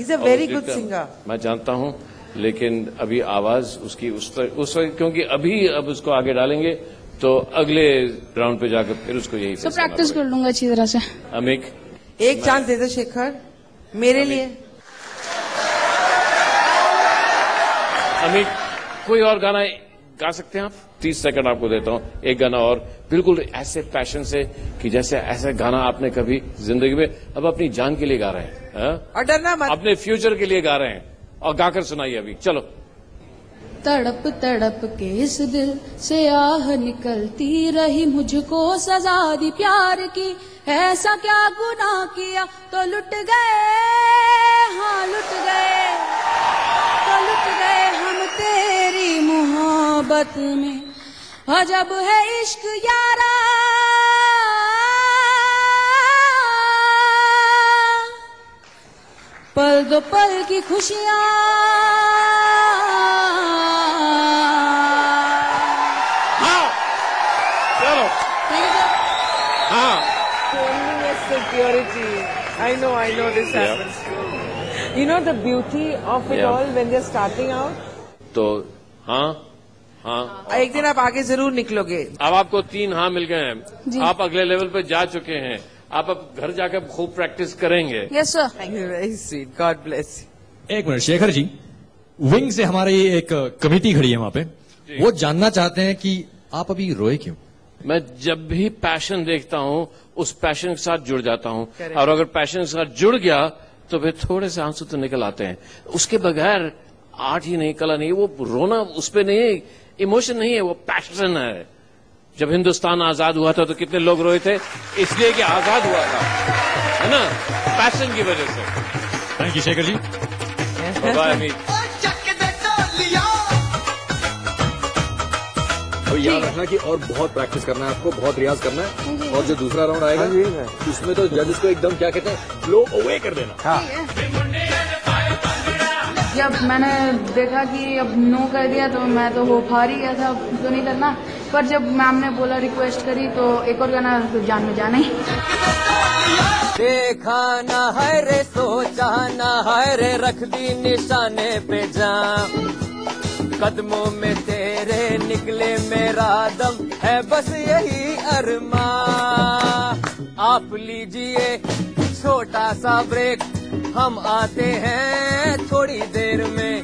He's अ very good singer मैं जानता हूँ लेकिन अभी आवाज़ उसकी उस तर, उस वक्त क्योंकि अभी अब उसको आगे डालेंगे तो अगले राउंड पे जाकर फिर उसको यही तो प्रैक्टिस कर लूँगा अच्छी तरह से। अमित अमिक एक चांस दे दो शेखर मेरे लिए। अमित कोई और गाना गा सकते हैं आप? तीस सेकंड आपको देता हूँ। एक गाना और। बिल्कुल ऐसे पैशन से कि जैसे ऐसा गाना आपने कभी ज़िंदगी में अब अपनी जान के लिए गा रहे हैं हाँ? और डरना मत। अपने फ्यूचर के लिए गा रहे हैं। और गाकर सुनाइए अभी। चलो। तड़प तड़प के इस दिल से आह निकलती रही मुझको सजा दी प्यार की। ऐसा क्या गुनाह किया? तो लुट गए हाँ लुट गए। मोहब्बत में अजब है इश्क यारा पल दो पल की खुशियाँ हाँ चलो हाँ security. I know, I know this happens Yeah. You know the beauty of it Yeah. all when they're starting out? तो हाँ हाँ। एक दिन आप आगे ज़रूर निकलोगे। अब आपको तीन हाँ मिल गए हैं। आप अगले लेवल पे जा चुके हैं। आप अब घर जाकर खूब प्रैक्टिस करेंगे। Yes sir thank you very sweet God bless एक मिनट शेखर जी विंग से हमारी एक कमेटी खड़ी है वहाँ पे। वो जानना चाहते हैं कि आप अभी रोए क्यों? मैं जब भी पैशन देखता हूँ उस पैशन के साथ जुड़ जाता हूँ। और अगर पैशन के साथ जुड़ गया तो फिर थोड़े से आँसू तो निकल आते हैं। उसके बगैर आर्ट ही नहीं कला नहीं वो रोना उस पर नहीं इमोशन नहीं है वो पैशन है। जब हिंदुस्तान आज़ाद हुआ था तो कितने लोग रोए थे? इसलिए कि आज़ाद हुआ था है ना? पैशन की वजह से। Thank you Shekhar ji. Bye Amit अभी याद रखना कि और बहुत प्रैक्टिस करना है आपको बहुत रियाज करना है। और जो दूसरा राउंड आएगा उसमें तो जजेस को एकदम क्या कहते हैं ब्लो अवे कर देना। जब मैंने देखा कि अब नो कर दिया तो मैं तो वो हार ही गया था तो नहीं करना। पर जब मैम ने बोला रिक्वेस्ट करी तो एक और गाना तो जान में जाना देखा न है रे, सोचा न है रे, रख दी निशाने पे जा कदमों में तेरे निकले मेरा दम है बस यही अरमा आप लीजिए छोटा सा ब्रेक हम आते हैं थोड़ी देर में।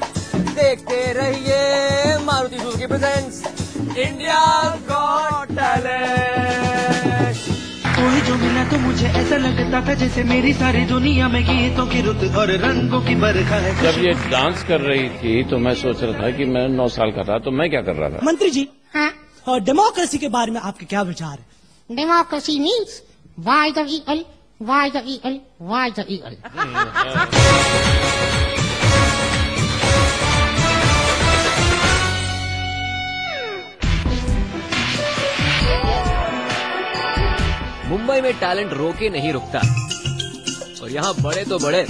देखते रहिए Maruti Suzuki presents India got talent कोई जो मिला तो मुझे ऐसा लगता था जैसे मेरी सारी दुनिया में गीतों की रुत और रंगों की बरखा है। जब ये डांस कर रही थी तो मैं सोच रहा था कि मैं नौ साल का था तो मैं क्या कर रहा था? मंत्री जी हाँ। और डेमोक्रेसी के बारे में आपके क्या विचार है? Means why the eagle, why the eagle, why the eagle. Mumbai में टैलेंट रोके नहीं रुकता। और यहाँ बड़े तो बड़े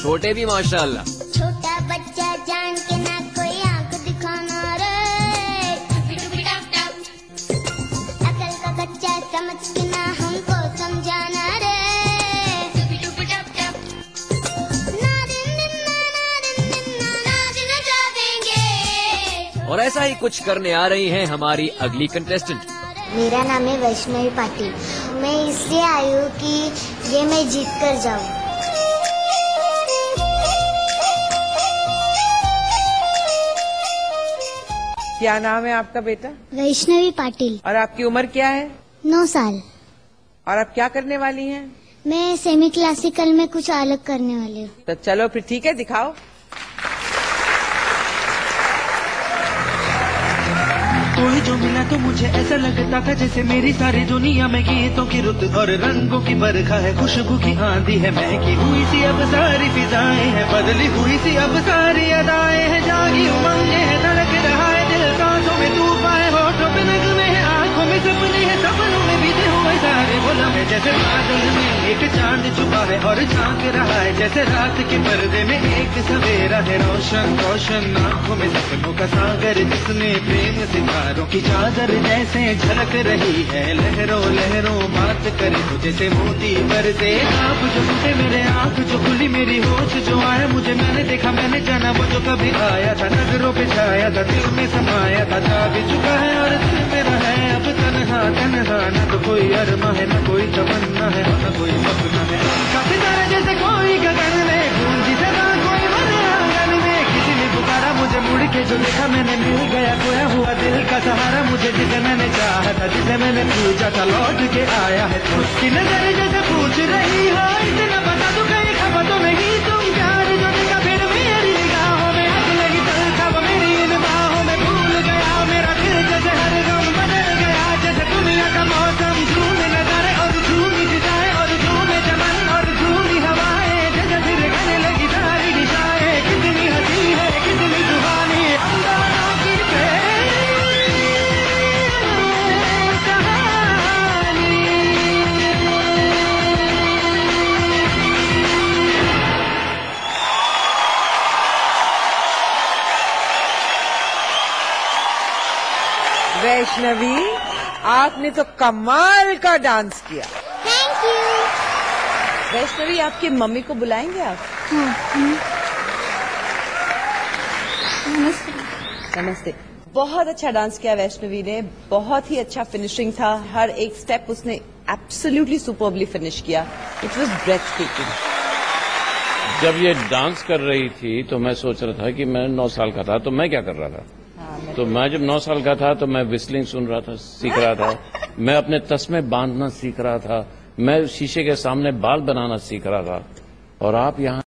छोटे भी माशाल्लाह। छोटा बच्चा जान के ना कोई आँख दिखाना रे। अकल का कच्चा समझ के ना हमको समझाना। और ऐसा ही कुछ करने आ रही हैं हमारी अगली कंटेस्टेंट मेरा नाम है वैष्णवी पाटिल। मैं इसलिए आई हूँ कि ये मैं जीत कर जाऊँ। क्या नाम है आपका बेटा? वैष्णवी पाटिल। और आपकी उम्र क्या है? नौ साल। और आप क्या करने वाली हैं? मैं सेमी क्लासिकल में कुछ अलग करने वाली हूँ। तो चलो फिर ठीक है दिखाओ। कोई जो मिला तो मुझे ऐसा लगता था जैसे मेरी सारी दुनिया में गीतों की रुत और रंगों की बरखा है। खुशबू की आंधी है, महकी हुई सी अब सारी फिजाएँ हैं। बदली हुई सी अब सारी अदाएँ हैं। जागी उमंगे है, धड़क रहा है दिल सांसों में तू पाए होठों पे नगमे है, आँखों में सपने हैं, सपनों में बीते हुए सारे लम्हे जैसे बादल में। चाँद छुपा है और झाँक रहा है। जैसे रात के पर्दे में एक सवेरा है रोशन रोशन आँखों में सपनों का सागर, जिसने प्रेम सितारों की चादर जैसे झलक रही है। लहरों लहरों बात करे तो जैसे मोती बरसे आप जो टूटे मेरे आँख जो खुली मेरी होश, जो आया मुझे, मैंने देखा, मैंने जाना, वो जो कभी आया था, नज़रों पे छाया था, दिल में समाया था जा भी चुका है और दिल मेरा है। अब तनहा तनहा, न तो कोई अरमा है, न कोई तमन्ना है न कोई सपना जैसे कोई में में। किसी ने पुकारा मुझे मुड़ के, जो देखा मैंने मिल गया, खोया हुआ दिल का सहारा मुझे जिसे मैंने चाहा था, जिसे मैंने पूछा था, लौट के आया है। तो नज़र वैष्णवी आपने तो कमाल का डांस किया। थैंक यू वैष्णवी आपकी मम्मी को बुलाएँगे आप? नमस्ते। नमस्ते। बहुत अच्छा डांस किया वैष्णवी ने। बहुत ही अच्छा फिनिशिंग था। हर एक स्टेप उसने एब्सोल्युटली सुपरबली फिनिश किया। इट वाज ब्रेथ टेकिंग जब ये डांस कर रही थी तो मैं सोच रहा था कि मैं नौ साल का था तो मैं क्या कर रहा था? तो मैं जब नौ साल का था तो मैं विस्लिंग सुन रहा था, सीख रहा था। मैं अपने तस्मे बांधना सीख रहा था। मैं शीशे के सामने बाल बनाना सीख रहा था। और आप यहाँ